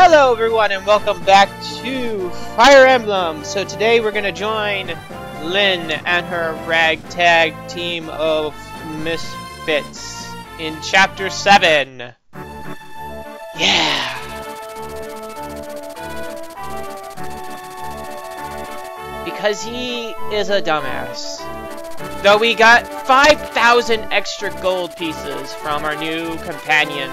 Hello everyone and welcome back to Fire Emblem. So today we're gonna join Lyn and her ragtag team of misfits in chapter 7. Yeah! Because he is a dumbass. Though we got 5,000 extra gold pieces from our new companion.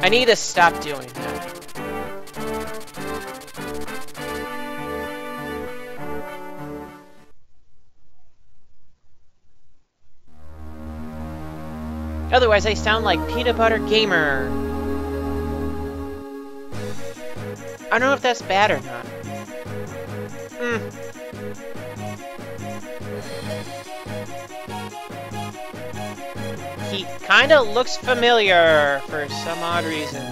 I need to stop doing that. Otherwise, I sound like Peanut Butter Gamer. I don't know if that's bad or not. Hmm. Kinda looks familiar for some odd reason.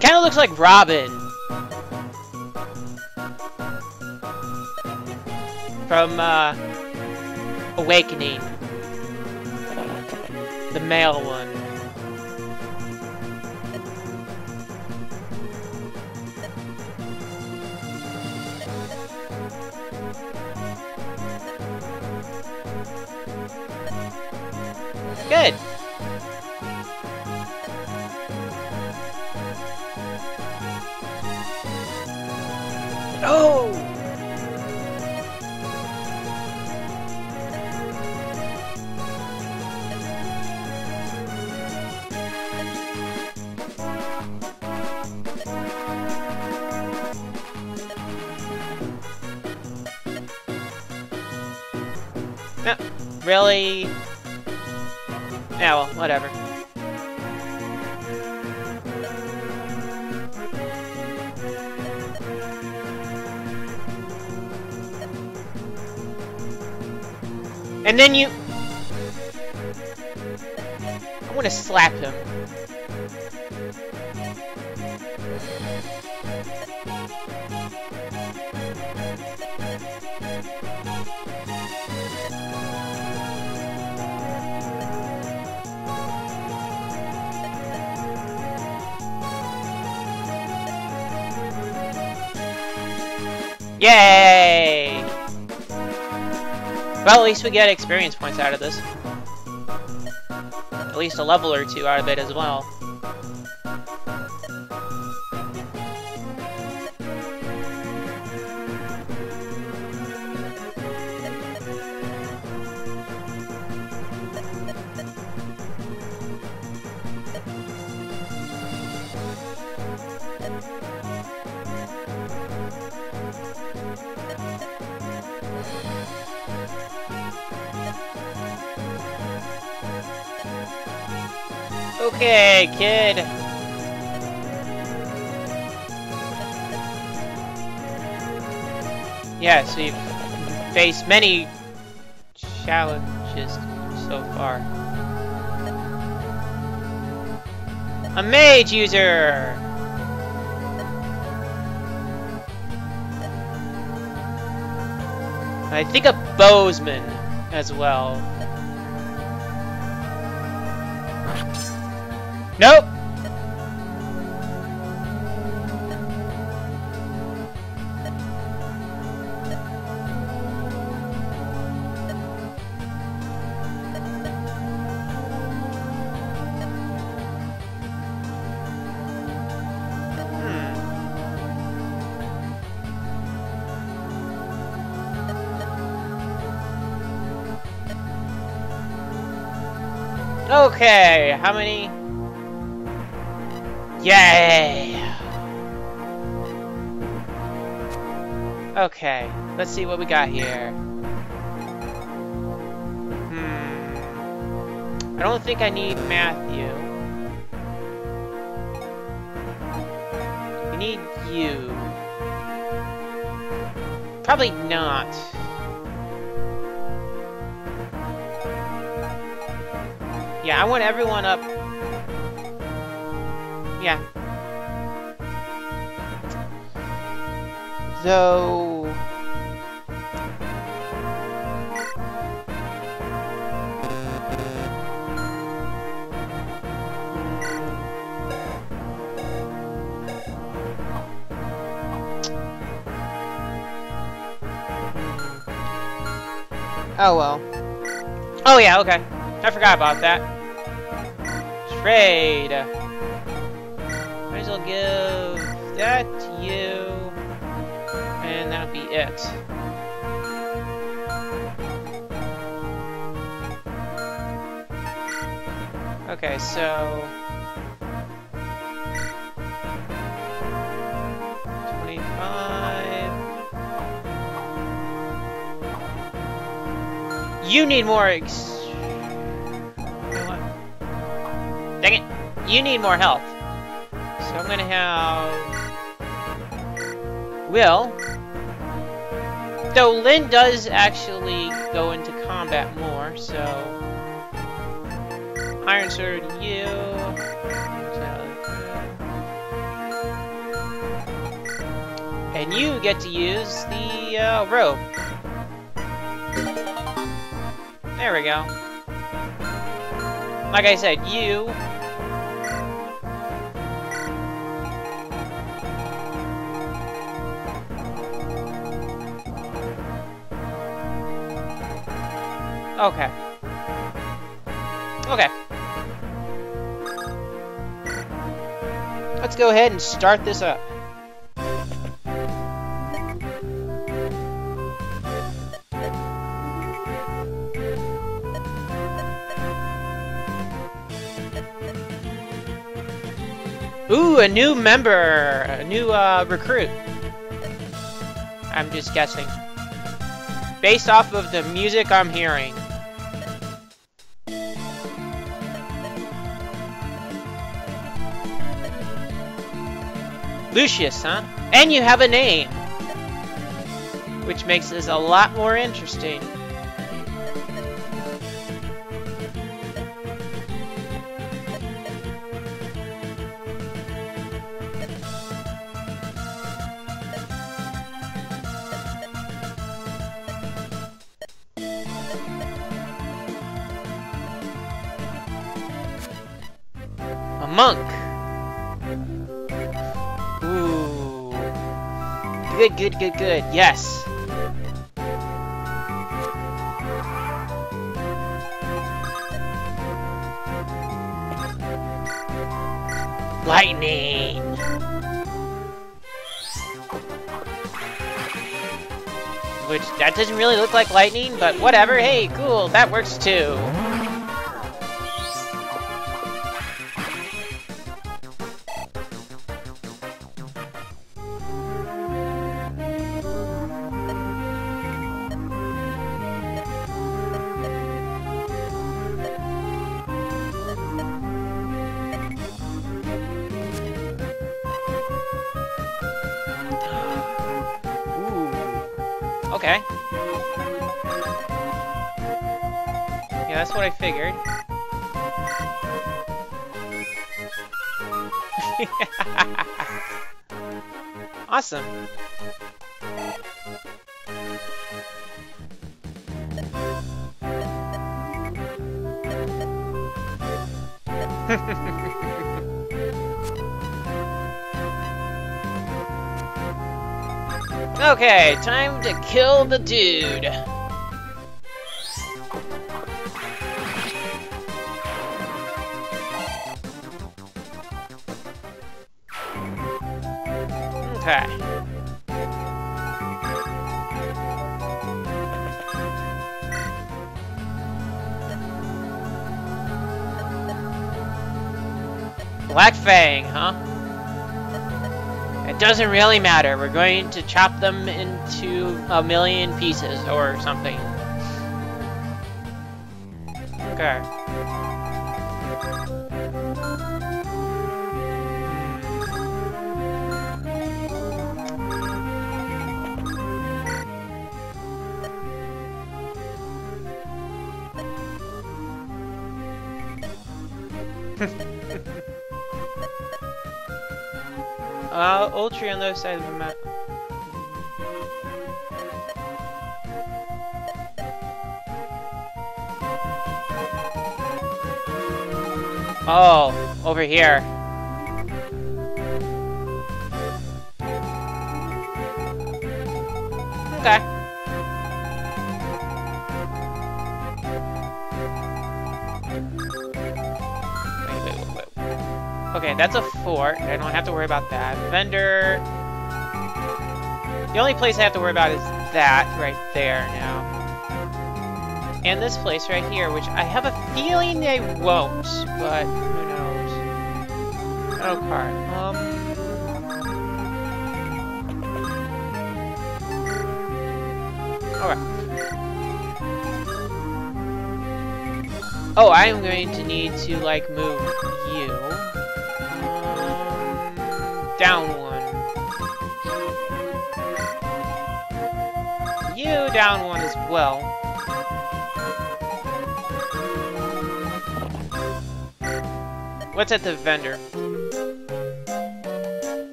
Kinda looks like Robin. From, uh, Awakening. Male Yeah, well, whatever. And then you... I want to slap him. Yay! Well, at least we get experience points out of this. At least a level or two out of it as well. Okay, kid. Yeah, so you've faced many challenges so far. A mage user! I think a bowsman as well. Nope. Hmm. Okay, how many? Yay! Okay, let's see what we got here. Hmm. I don't think I need Matthew. We need you. Probably not. Yeah, I want everyone up. Yeah. Though... Oh well. Oh yeah, okay. I forgot about that. Trade. Give that to you. And that'll be it. Okay, so... 25... You need more ex... Dang it! You need more health. I'm gonna have... Will. Though Lyn does actually go into combat more, so... Iron Sword, you... And you get to use the uh, robe. There we go. Like I said, you... Okay. Okay. Let's go ahead and start this up. Ooh, a new member! A new, uh, recruit. I'm just guessing. Based off of the music I'm hearing. Lucius, huh? And you have a name! Which makes this a lot more interesting. Good, good, good, good. Yes. Lightning! Which, that doesn't really look like lightning, but whatever. Hey, cool, that works too. Okay. Yeah, that's what I figured. awesome. Okay, time to kill the dude. Okay. Black Fang, huh? It doesn't really matter. We're going to chop them into a million pieces or something. Okay. Uh, Ultry on the other side of the map. Oh, over here. Have to worry about that. Vendor. The only place I have to worry about is that right there now. And this place right here, which I have a feeling they won't, but who knows. Oh, card. Um. Alright. Oh, I am going to need to, like, move down one. You down one as well. What's at the vendor?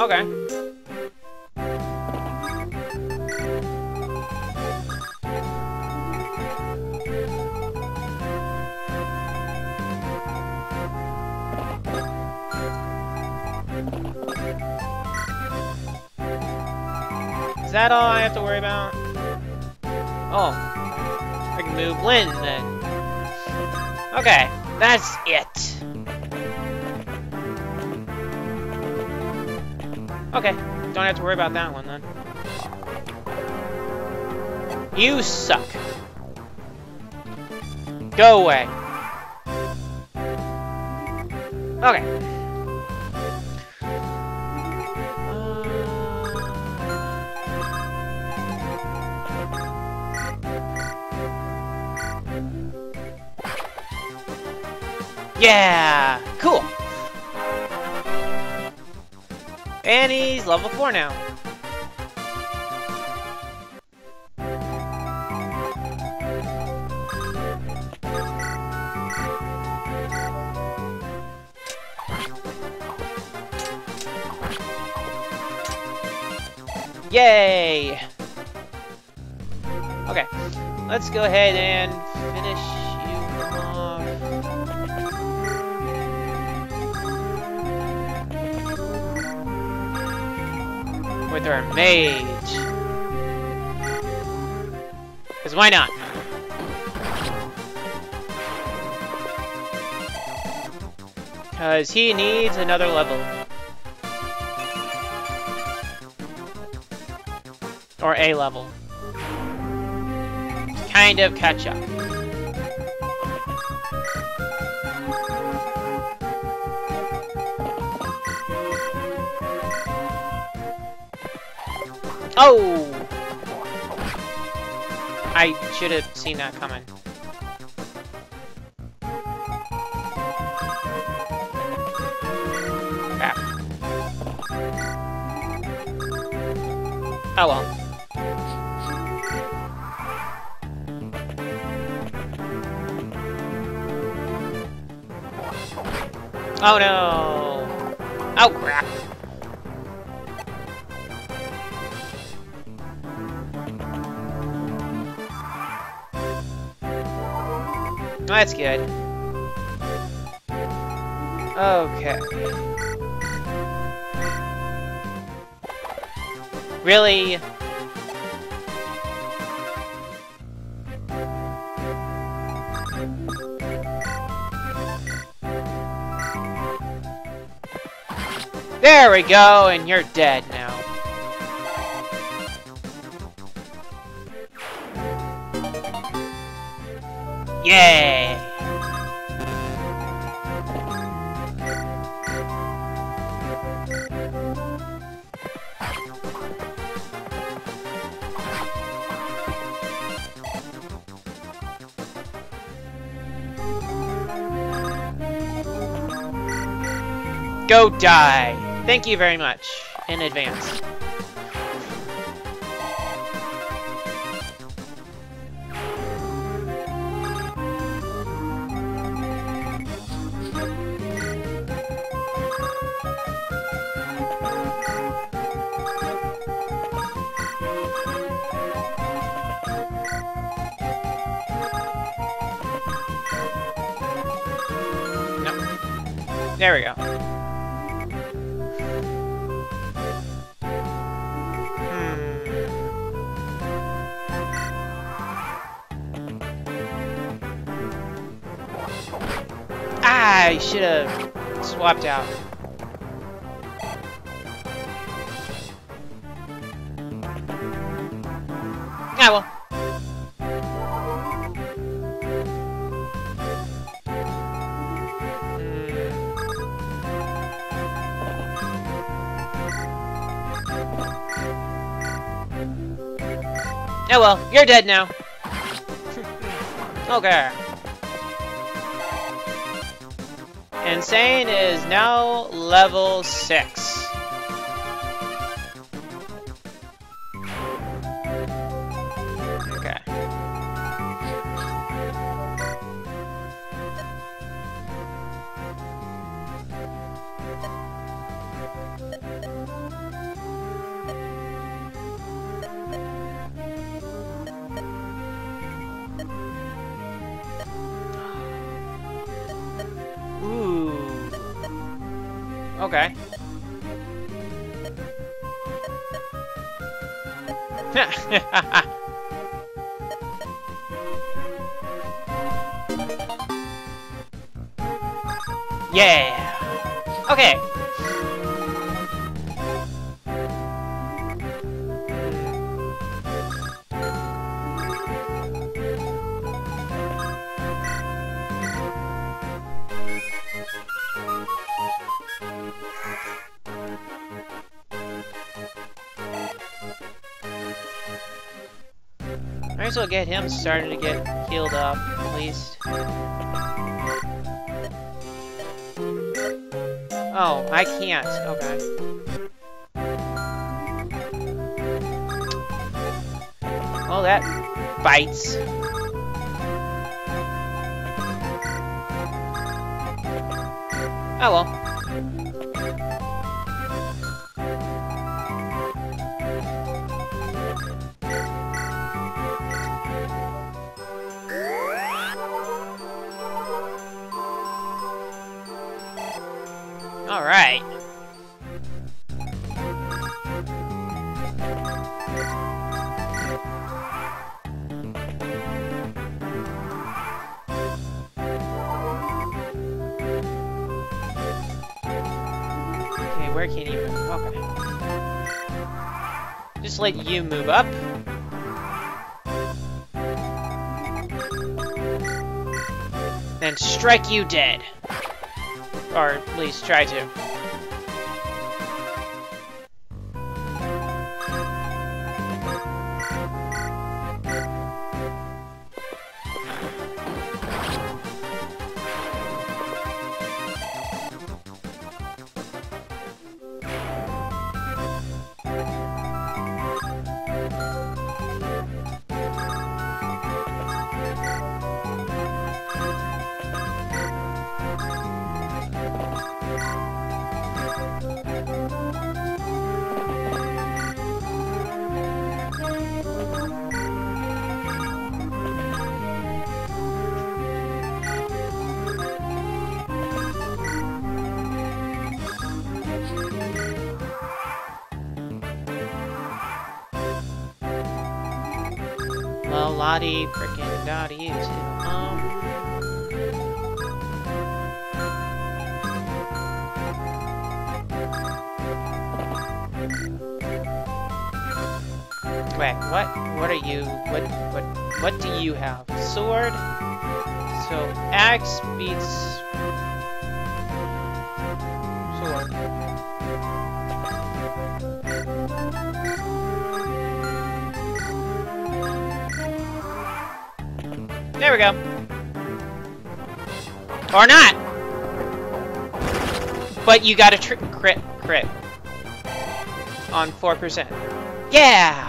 Okay. That all I have to worry about? Oh. I can move Lyn, then. Okay, that's it. Okay, don't have to worry about that one, then. You suck. Go away. Okay. Yeah! Cool! And he's level 4 now. Yay! Okay, let's go ahead and mage. Because why not? Because he needs another level. Or a level. Kind of catch up. Oh! I should have seen that coming. Crap. Oh. Oh no! Oh crap! That's good. Okay. Really? There we go, and you're dead now. Yay! Go die! Thank you very much, in advance. I should have swapped out. Ah, well. Oh well, you're dead now. okay. Insane is now level 6. Yeah. Okay. Might as well get him starting to get healed up, at least. Oh, I can't. Okay. Well, that bites. Oh well. Where can you move? Okay. Just let you move up. Then strike you dead. Or at least try to. Well, Lottie frickin' Dottie too. Um. Wait, what? What are you? What? What? What do you have? Sword. So axe beats There we go. Or not. But you got a tr crit crit on 4%. Yeah!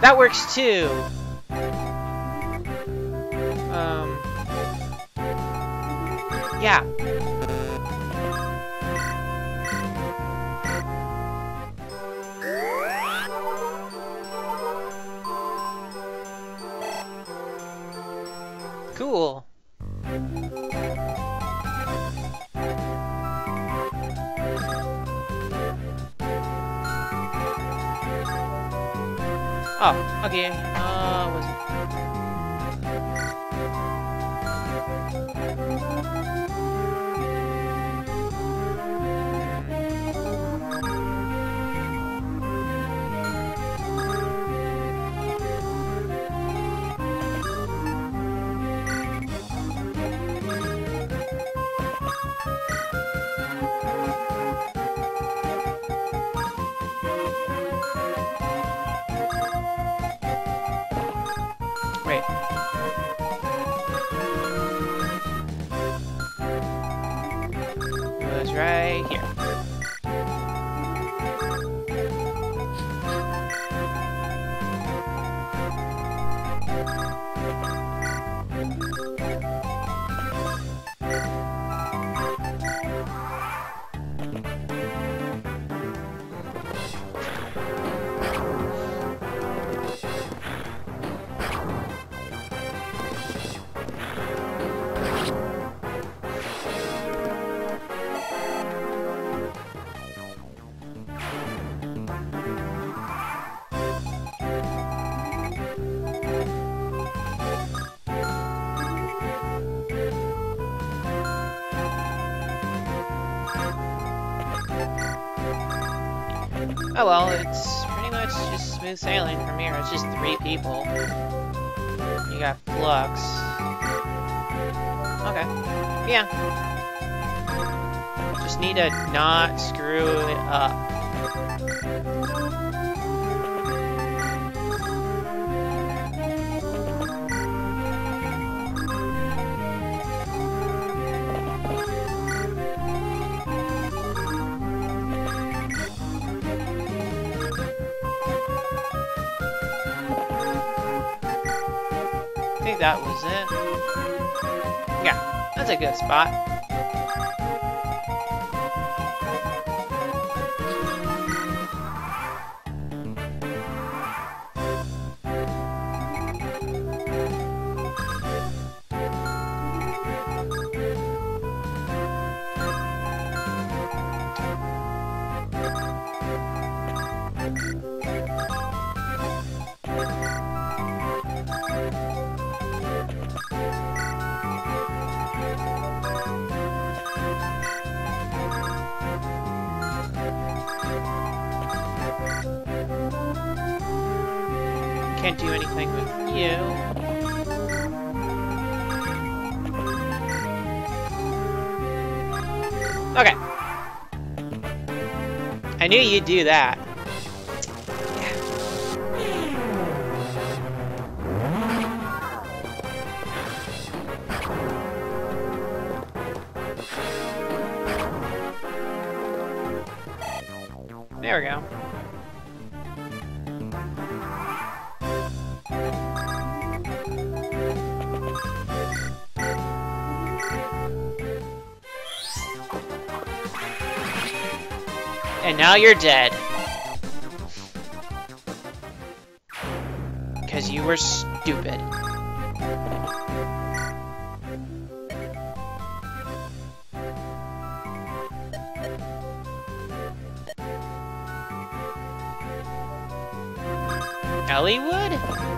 That works too. Um Yeah. Oh, okay. Uh, Oh well, it's pretty much just smooth sailing from here. It's just three people. You got Flux. Okay. Yeah. Just need to not screw it up. Was it. Yeah, that's a good spot. Can't do anything with you. Okay. I knew you'd do that. Now you're dead. Because you were stupid. Eliwood?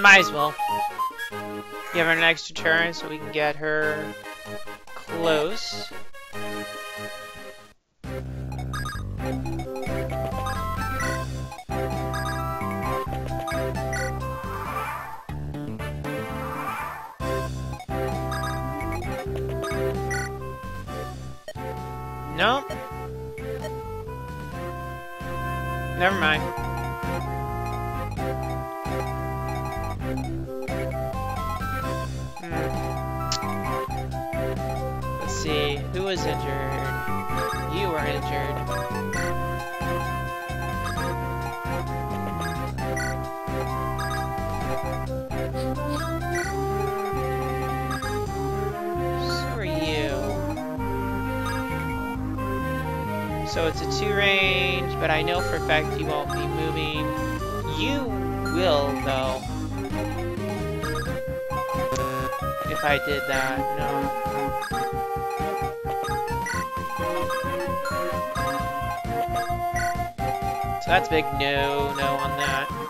Might as well. Give her an extra turn so we can get her close. Nope. Never mind. You. So it's a two range, but I know for a fact you won't be moving. You will, though. If I did that, no. That's big no, no on that.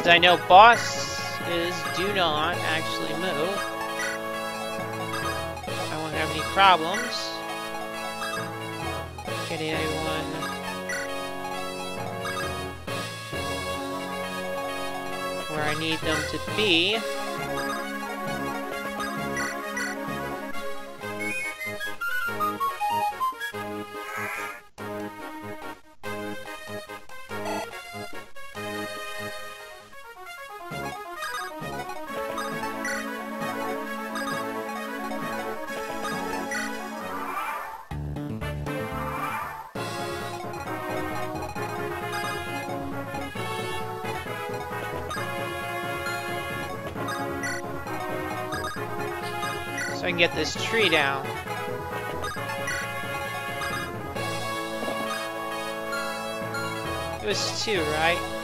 I know bosses do not actually move, I won't have any problems getting anyone. Where I need them to be. Down. It was two, right?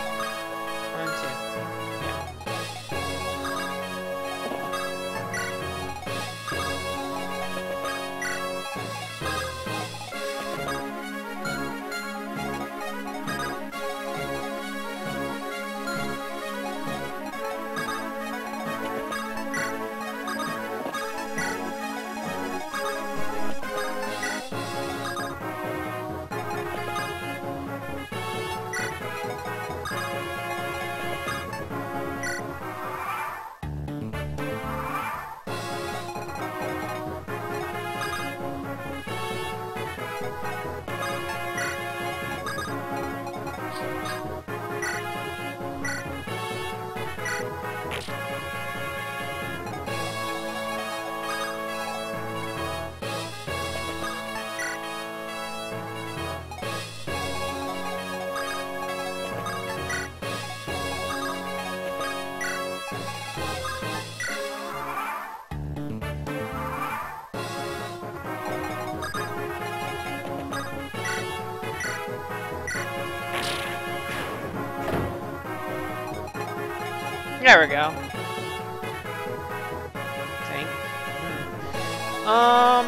Um.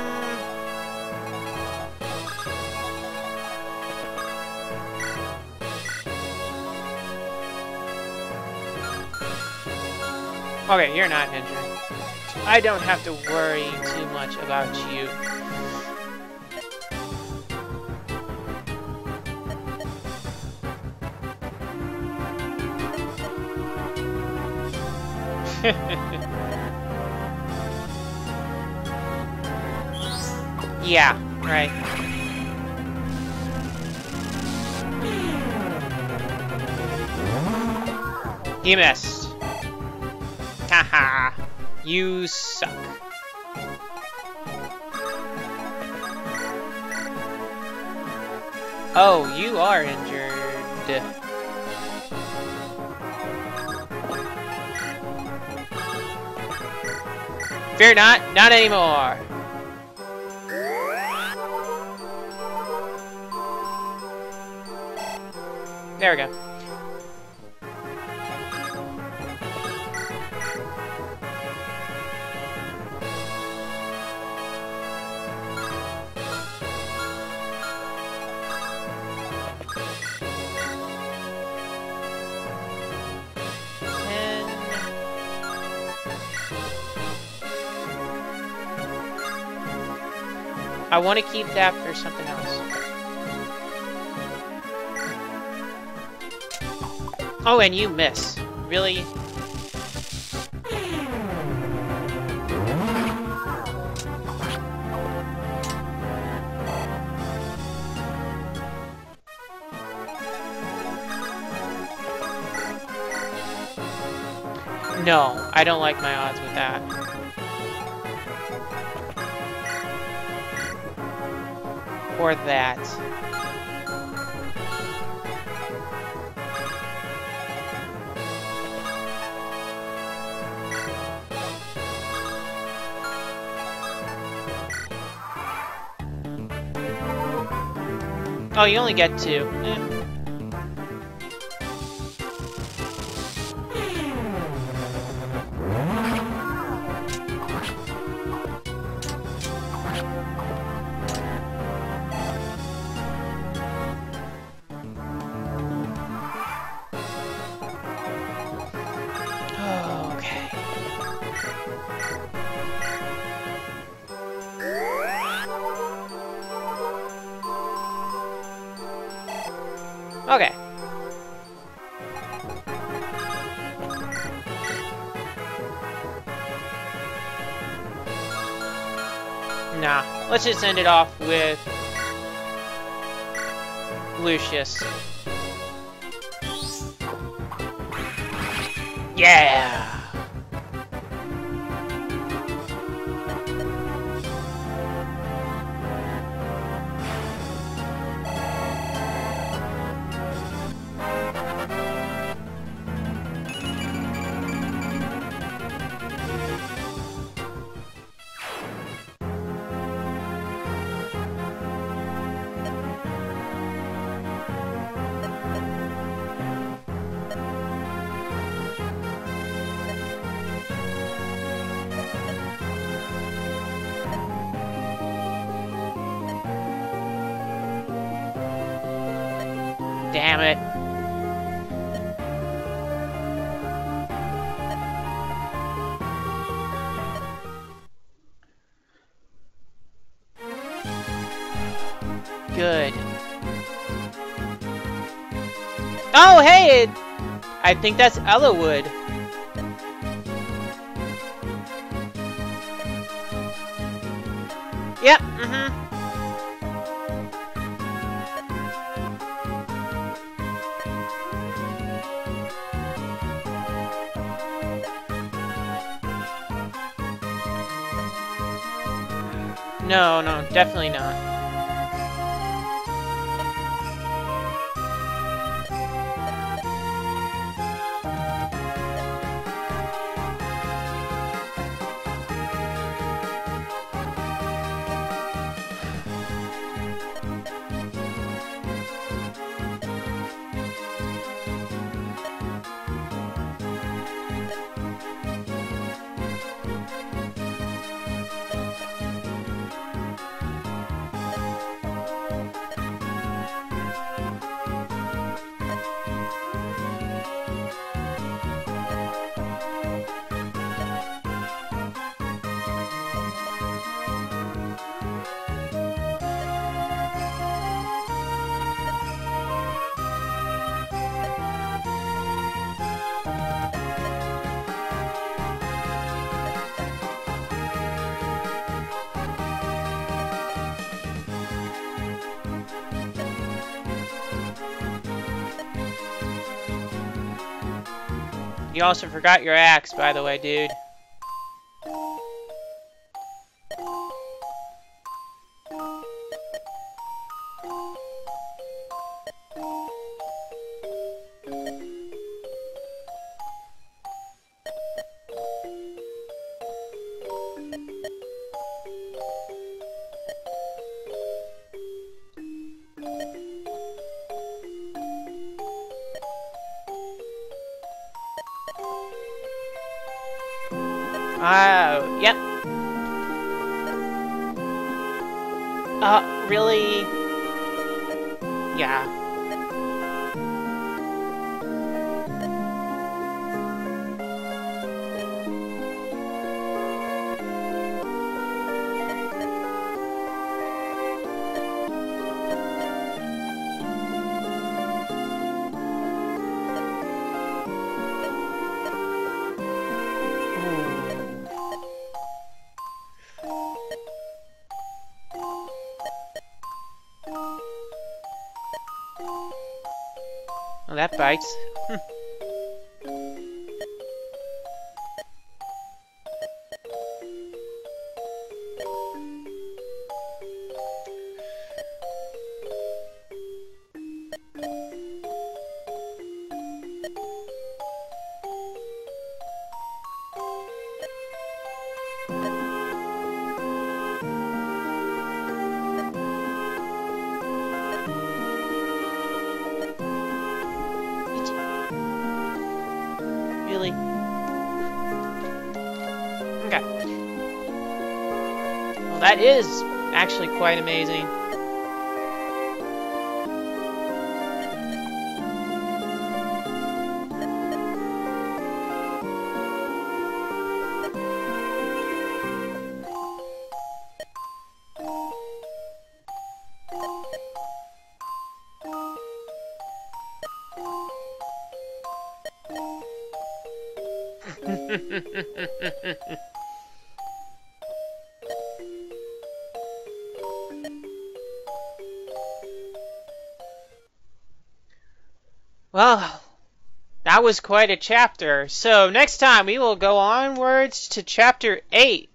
Okay, you're not injured. I don't have to worry too much about you. Yeah, right. He missed. Haha. you suck. Oh, you are injured. Fear not, not anymore. There we go. I want to keep that for something else. Oh, and you miss. Really? No, I don't like my odds with that. or that. Oh, you only get two. Eh. Let's just end it off with Lucius. Yeah! Damn it. Good. Oh, hey! I think that's Eliwood. Definitely not. You also forgot your axe, by the way, dude. Oh, yep. Uh, really? Yeah. Well, that is actually quite amazing. Well, that was quite a chapter. So next time we will go onwards to chapter 8.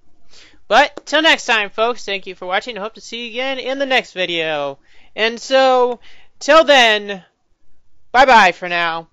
But till next time, folks, thank you for watching. I hope to see you again in the next video. And so, till then, bye-bye for now.